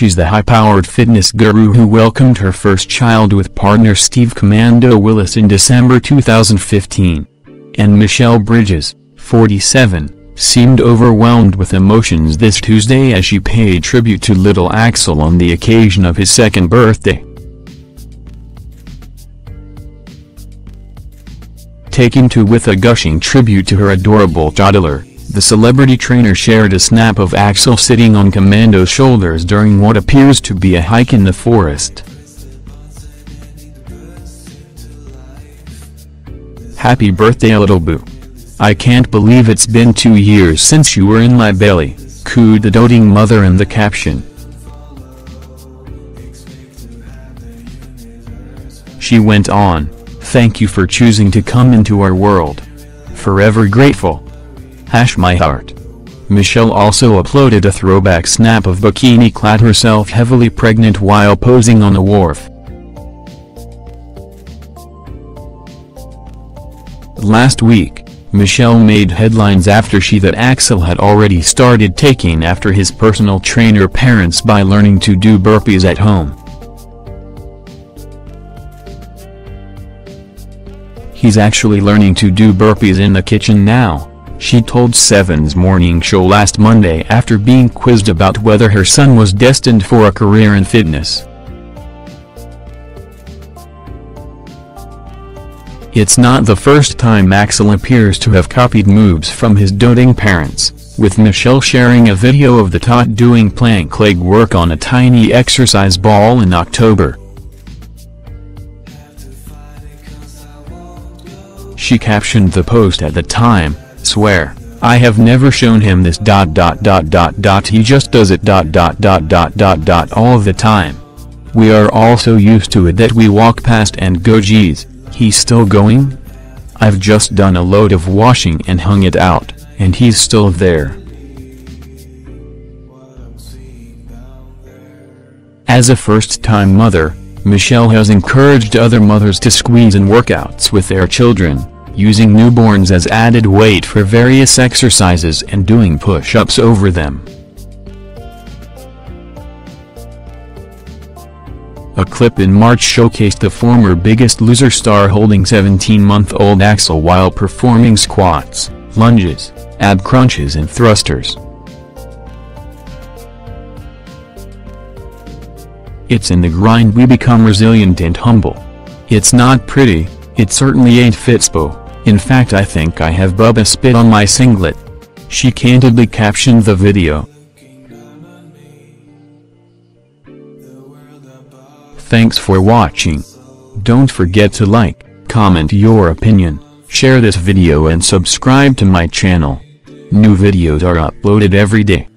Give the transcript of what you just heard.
She's the high-powered fitness guru who welcomed her first child with partner Steve Commando Willis in December 2015. And Michelle Bridges, 47, seemed overwhelmed with emotions this Tuesday as she paid tribute to little Axel on the occasion of his second birthday. Taking to with a gushing tribute to her adorable toddler, the celebrity trainer shared a snap of Axel sitting on Commando's shoulders during what appears to be a hike in the forest. Happy birthday little boo. I can't believe it's been two years since you were in my belly, cooed the doting mother in the caption. She went on, thank you for choosing to come into our world. Forever grateful. Hash my heart. Michelle also uploaded a throwback snap of bikini-clad herself heavily pregnant while posing on a wharf. Last week, Michelle made headlines after she that Axel had already started taking after his personal trainer parents by learning to do burpees at home. He's actually learning to do burpees in the kitchen now she told Seven's morning show last Monday after being quizzed about whether her son was destined for a career in fitness. It's not the first time Axel appears to have copied moves from his doting parents, with Michelle sharing a video of the tot doing plank leg work on a tiny exercise ball in October. She captioned the post at the time, Swear, I have never shown him this dot dot dot dot dot he just does it dot dot dot dot dot dot all the time. We are all so used to it that we walk past and go geez, he's still going? I've just done a load of washing and hung it out, and he's still there. As a first-time mother, Michelle has encouraged other mothers to squeeze in workouts with their children, using newborns as added weight for various exercises and doing push-ups over them. A clip in March showcased the former Biggest Loser star holding 17-month-old Axel while performing squats, lunges, ab crunches and thrusters. It's in the grind we become resilient and humble. It's not pretty, it certainly ain't Fitspo. In fact I think I have Bubba spit on my singlet. She candidly captioned the video. Thanks for watching. Don't forget to like, comment your opinion, share this video and subscribe to my channel. New videos are uploaded every day.